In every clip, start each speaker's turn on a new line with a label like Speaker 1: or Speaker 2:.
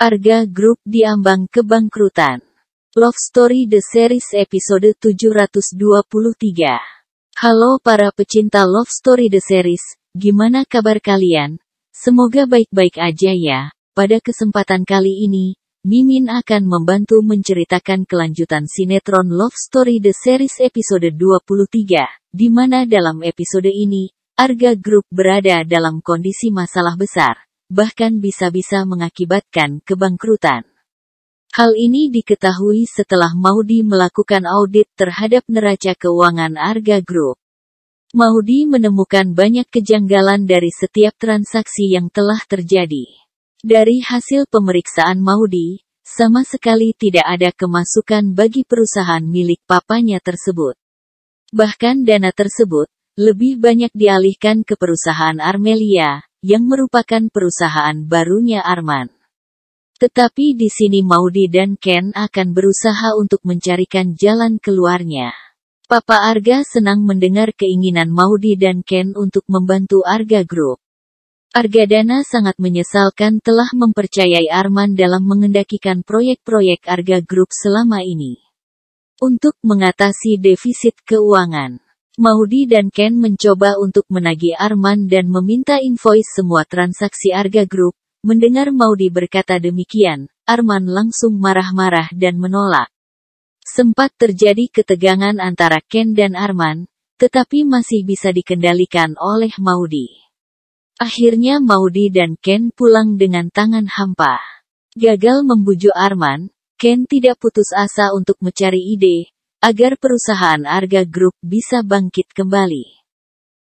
Speaker 1: Arga Group diambang kebangkrutan. Love Story The Series episode 723. Halo para pecinta Love Story The Series, gimana kabar kalian? Semoga baik-baik aja ya. Pada kesempatan kali ini, Mimin akan membantu menceritakan kelanjutan sinetron Love Story The Series episode 23, di mana dalam episode ini, Arga Group berada dalam kondisi masalah besar, bahkan bisa-bisa mengakibatkan kebangkrutan. Hal ini diketahui setelah Maudi melakukan audit terhadap neraca keuangan Arga Group. Maudi menemukan banyak kejanggalan dari setiap transaksi yang telah terjadi. Dari hasil pemeriksaan Maudi, sama sekali tidak ada kemasukan bagi perusahaan milik papanya tersebut. Bahkan dana tersebut lebih banyak dialihkan ke perusahaan Armelia, yang merupakan perusahaan barunya Arman. Tetapi di sini Maudi dan Ken akan berusaha untuk mencarikan jalan keluarnya. Papa Arga senang mendengar keinginan Maudi dan Ken untuk membantu Arga Group. Arga Dana sangat menyesalkan telah mempercayai Arman dalam mengendakikan proyek-proyek Arga Group selama ini. Untuk mengatasi defisit keuangan. Maudi dan Ken mencoba untuk menagih Arman dan meminta invoice semua transaksi Arga Group. Mendengar Maudi berkata demikian, Arman langsung marah-marah dan menolak. Sempat terjadi ketegangan antara Ken dan Arman, tetapi masih bisa dikendalikan oleh Maudi. Akhirnya Maudi dan Ken pulang dengan tangan hampa. Gagal membujuk Arman, Ken tidak putus asa untuk mencari ide, agar perusahaan Arga Group bisa bangkit kembali.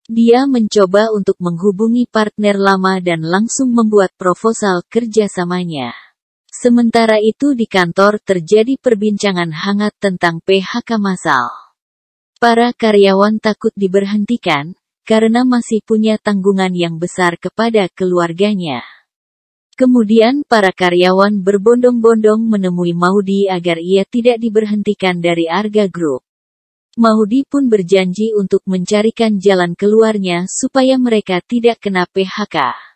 Speaker 1: Dia mencoba untuk menghubungi partner lama dan langsung membuat proposal kerjasamanya. Sementara itu di kantor terjadi perbincangan hangat tentang PHK massal. Para karyawan takut diberhentikan, karena masih punya tanggungan yang besar kepada keluarganya. Kemudian para karyawan berbondong-bondong menemui Maudi agar ia tidak diberhentikan dari Arga Group. Maudi pun berjanji untuk mencarikan jalan keluarnya supaya mereka tidak kena PHK.